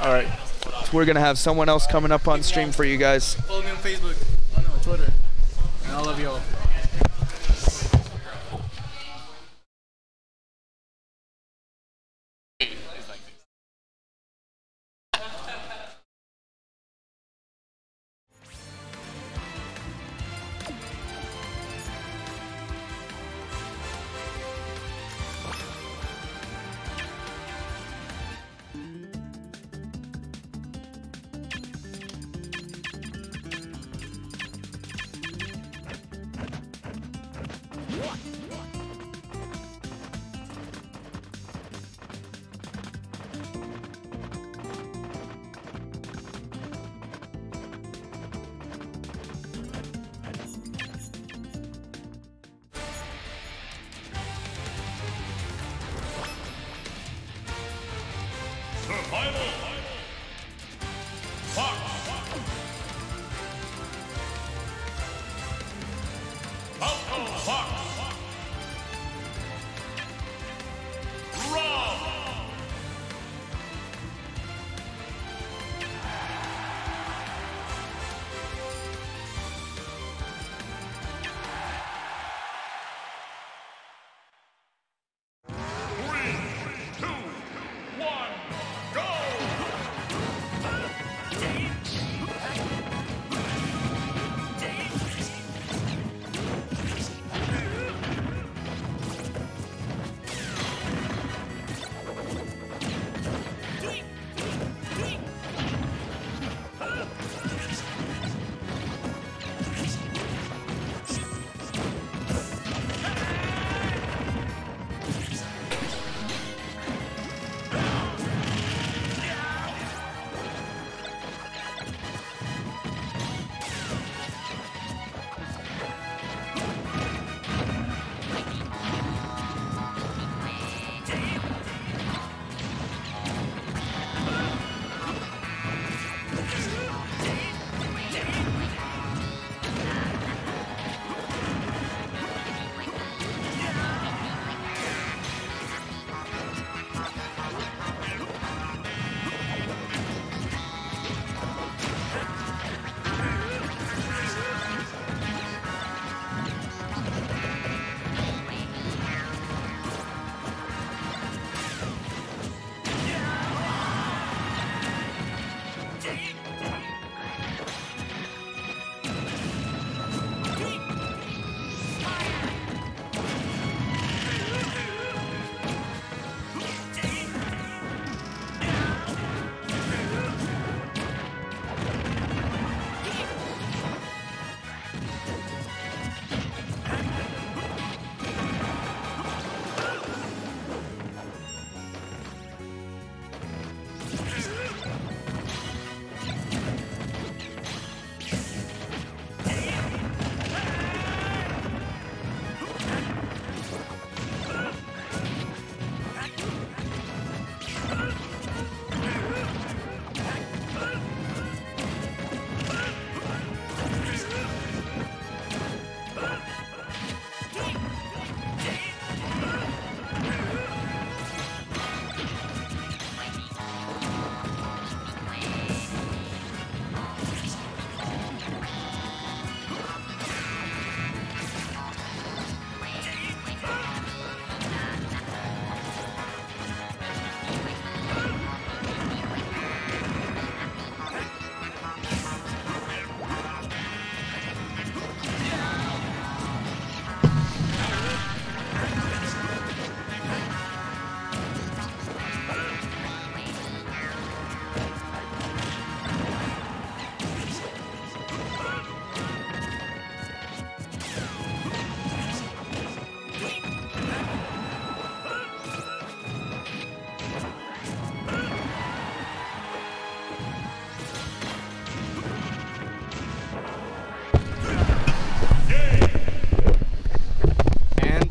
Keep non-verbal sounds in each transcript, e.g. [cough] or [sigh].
All right. We're gonna have someone else coming up on stream for you guys. Follow me on Facebook. Oh no, Twitter. And I love y'all. And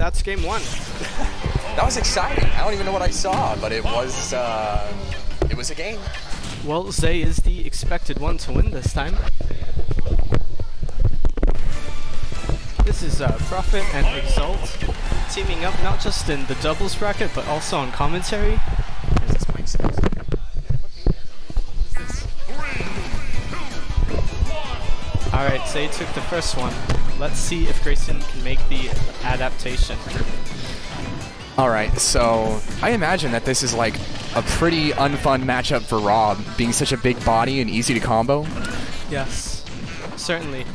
that's game one. [laughs] that was exciting. I don't even know what I saw, but it was uh, it was a game. Well, Zei is the expected one to win this time. This is uh, Profit and Exalt teaming up not just in the doubles bracket, but also on commentary. Alright, Zei took the first one. Let's see if Grayson can make the adaptation. All right, so I imagine that this is like a pretty unfun matchup for Rob, being such a big body and easy to combo. Yes, certainly.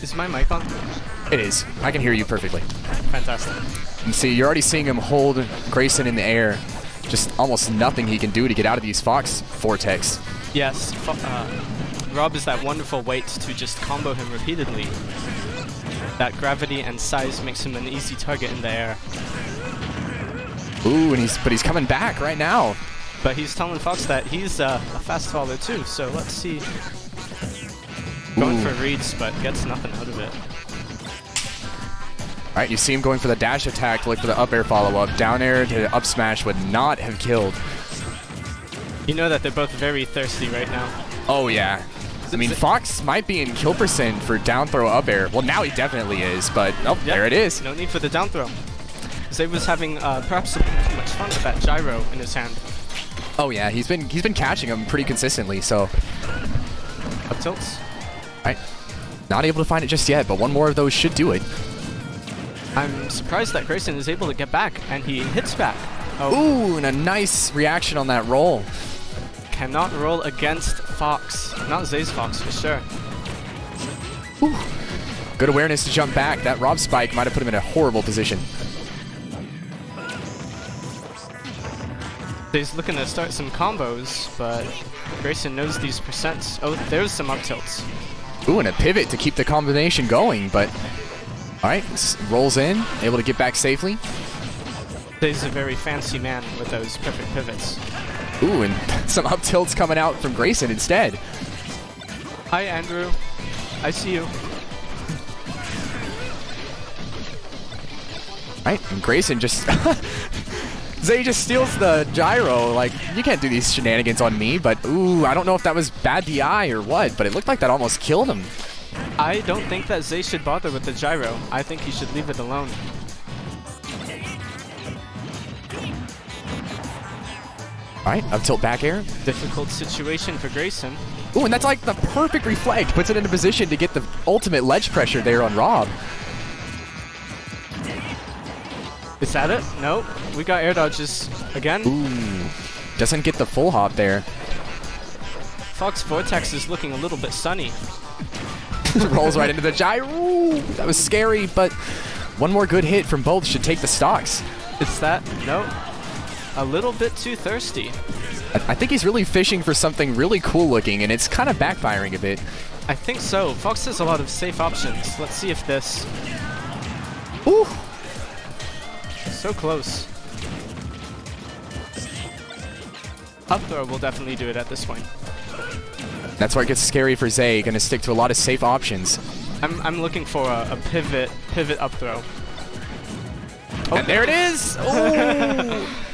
Is my mic on? It is. I can hear you perfectly. Fantastic. And see, you're already seeing him hold Grayson in the air. Just almost nothing he can do to get out of these Fox Vortex. Yes, uh, Rob is that wonderful weight to just combo him repeatedly. That gravity and size makes him an easy target in the air. Ooh, and he's but he's coming back right now. But he's telling Fox that he's uh, a fast faller too, so let's see. Going Ooh. for reads, but gets nothing out of it. All right, you see him going for the dash attack to look for the up air follow up. Down air to up smash would not have killed. You know that they're both very thirsty right now. Oh yeah. I mean, Fox might be in kill percent for down throw up air. Well, now he definitely is, but oh, Yep, there it is. No need for the down throw. Zei was having uh, perhaps a bit too much fun with that gyro in his hand. Oh yeah, he's been he's been catching him pretty consistently. So, Up tilts. right, not able to find it just yet, but one more of those should do it. I'm surprised that Grayson is able to get back, and he hits back. Oh, Ooh, and a nice reaction on that roll. Cannot roll against Fox. Not Zei's Fox, for sure. Good awareness to jump back. That Rob spike might have put him in a horrible position. He's looking to start some combos, but Grayson knows these percents. Oh, there's some up tilts. Ooh, and a pivot to keep the combination going, but all right, rolls in, able to get back safely. Zei's a very fancy man with those perfect pivots. Ooh, and [laughs] some up tilts coming out from Grayson instead. Hi, Andrew. I see you. Right, and Grayson just [laughs] Zei just steals the gyro. Like, you can't do these shenanigans on me, but ooh, I don't know if that was bad DI or what, but it looked like that almost killed him. I don't think that Zei should bother with the gyro. I think he should leave it alone. Alright, up tilt back air. Difficult situation for Grayson. Ooh, and that's like the perfect reflect. Puts it in a position to get the ultimate ledge pressure there on Rob. Is that it? Nope. We got air dodges again. Ooh, doesn't get the full hop there. Fox Vortex is looking a little bit sunny. [laughs] Rolls right into the gyro. Ooh, that was scary, but one more good hit from both should take the stocks. Is that? Nope. A little bit too thirsty. I, think he's really fishing for something really cool looking, and it's kind of backfiring a bit. I think so. Fox has a lot of safe options. Let's see if this. Ooh, So close. Up throw will definitely do it at this point. that's where it gets scary for Zei. Gonna stick to a lot of safe options. I'm, I'm looking for a, a pivot pivot up throw. And there it is! [laughs]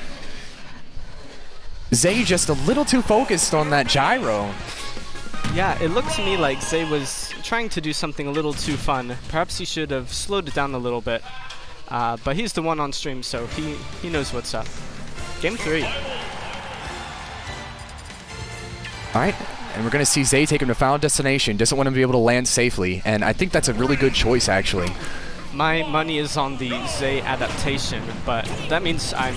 Zei just a little too focused on that gyro. Yeah, it looked to me like Zei was trying to do something a little too fun. Perhaps he should have slowed it down a little bit. Uh, but he's the one on stream, so he, he knows what's up. Game three. Alright, and we're gonna see Zei take him to Final Destination. Doesn't want him to be able to land safely, and I think that's a really good choice, actually. My money is on the Zei adaptation, but that means I'm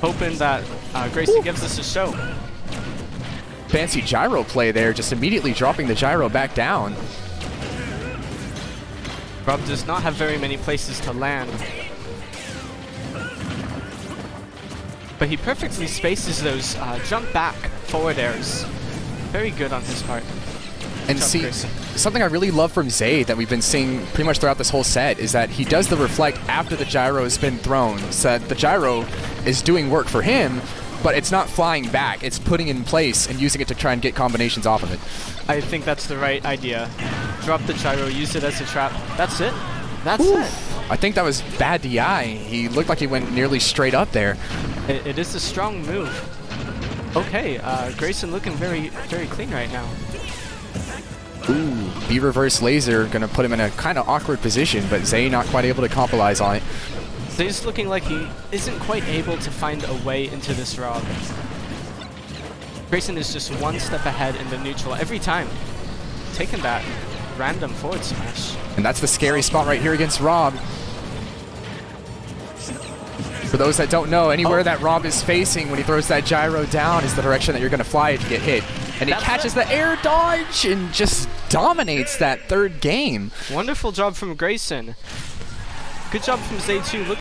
hoping that uh, Gracie gives us a show. Fancy gyro play there, just immediately dropping the gyro back down. Rob does not have very many places to land. But he perfectly spaces those uh, jump back forward airs. Very good on his part. And Job, see, Grayson. something I really love from Zei that we've been seeing pretty much throughout this whole set is that he does the reflect after the gyro has been thrown. So that the gyro is doing work for him, but it's not flying back. It's putting in place and using it to try and get combinations off of it. I think that's the right idea. Drop the gyro, use it as a trap. That's it. That's Ooh. it. I think that was bad DI. He looked like he went nearly straight up there. it. It is a strong move. Okay, uh, Grayson looking very, very clean right now. Ooh, B reverse laser gonna put him in a kind of awkward position, but Zei not quite able to capitalize on it. Zei's looking like he isn't quite able to find a way into this Rob. Grayson is just one step ahead in the neutral every time. taking that random forward smash. And that's the scary spot right here against Rob. For those that don't know, anywhere Oh. that Rob is facing when he throws that gyro down is the direction that you're going to fly if you get hit. And he That's catches the air dodge and just dominates that third game. Wonderful job from Grayson. Good job from Zei too. Look